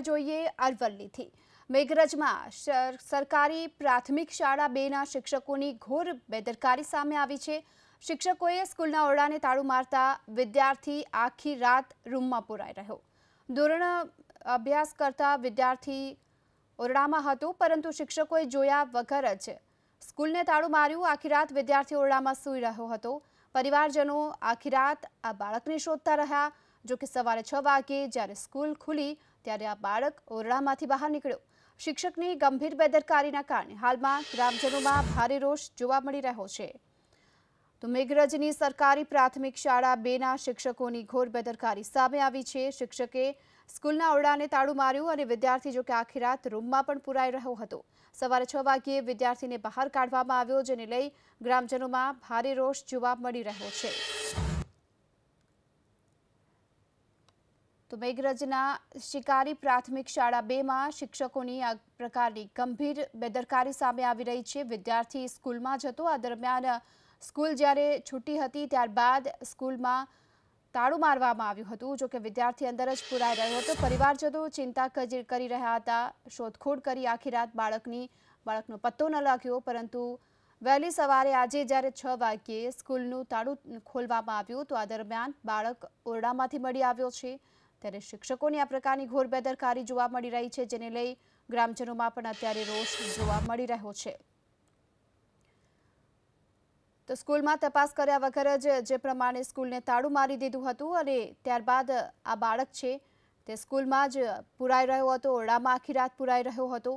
જોઈએ અરવલ્લી થી મેઘરજ માં સરકારી પ્રાથમિક શાળા 2 ના શિક્ષકો ની ઘોર બેદરકારી સામે આવી છે શિક્ષકો એ સ્કૂલ ના ઓરડા ને તાળુ મારતા વિદ્યાર્થી આખી રાત રૂમ માં પુરાઈ રહ્યો ધોરણ અભ્યાસ કરતા વિદ્યાર્થી ઓરડા માં હતો પરંતુ શિક્ષકો એ જોયા વગર જ સ્કૂલ ને તાળુ માર્યું આખી રાત વિદ્યાર્થી ઓરડા માં સૂઈ રહ્યો હતો પરિવારજનો આખી રાત આ બાળક ને શોધતા રહ્યા જો કે સવારે 6 વાગે જ્યારે સ્કૂલ ખુલી ત્યારે આ બાળક ઓરડામાંથી બહાર નીકળ્યો શિક્ષકની ગંભીર બેદરકારીના કારણે હાલમાં ગામજનોમાં ભારે રોષ જોવા મળી રહ્યો છે તો મેઘરાજની સરકારી પ્રાથમિક શાળા બેના શિક્ષકોની ઘોર બેદરકારી સામે આવી છે શિક્ષકે સ્કૂલના ઓરડાને તાળુ માર્યો અને વિદ્યાર્થી જે કે આખirat રૂમમાં પણ પુરાઈ રહ્યો હતો સવારે 6 વાગ્યે વિદ્યાર્થીને બહાર કાઢવામાં આવ્યો જેના લઈ ગામજનોમાં ભારે રોષ જોવા મળી રહ્યો છે તમે ગ્રજના શિકારી પ્રાથમિક શાળા 2 માં શિક્ષકોની આ પ્રકારની ગંભીર બેદરકારી સામે આવી રહી છે વિદ્યાર્થી સ્કૂલમાં જતો આ દરમિયાન સ્કૂલ જ્યારે છૂટી હતી ત્યારબાદ સ્કૂલમાં તાડું મારવામાં આવ્યુ હતું જો કે વિદ્યાર્થી અંદર જ પુરાઈ રહ્યો હતો પરિવાર જતો ચિંતા કજીર કરી રહ્યા હતા શોધખોળ કરી આખરી રાત બાળકની બાળકનું પત્તો ન લાગ્યો પરંતુ વહેલી સવારે આજે જ્યારે 6 વાગે સ્કૂલનો તાડું ખોલવામાં આવ્યો તો આ દરમિયાન બાળક ઓરડામાંથી મળી આવ્યો છે ત્યારે શિક્ષકોની આ પ્રકારની ઘોર બેદરકારી જોવા મળી રહી છે જેને લઈ ગ્રામજનોમાં પણ અત્યારે રોષ જોવા મળી રહ્યો છે તો સ્કૂલમાં તપાસ કર્યા વગર જ જે પ્રમાણે સ્કૂલને તાળું મારી દીધું હતું અને ત્યારબાદ આ બાળક છે તે સ્કૂલમાં જ પુરાઈ રહ્યો હતો ઓરડામાં આખી રાત પુરાઈ રહ્યો હતો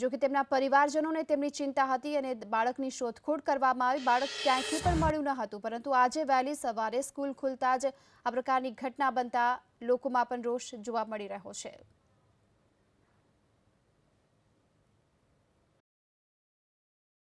જો કે તેમના પરિવારજનોને તેમની ચિંતા હતી અને બાળકની શોધખોળ કરવામાં આવી બાળક ક્યાંયથી પણ મળ્યું ન હતું પરંતુ આજે વહેલી સવારે સ્કૂલ ખુલતા જ આ પ્રકારની ઘટના બનતા લોકોમાં પણ રોષ જોવા મળી રહ્યો છે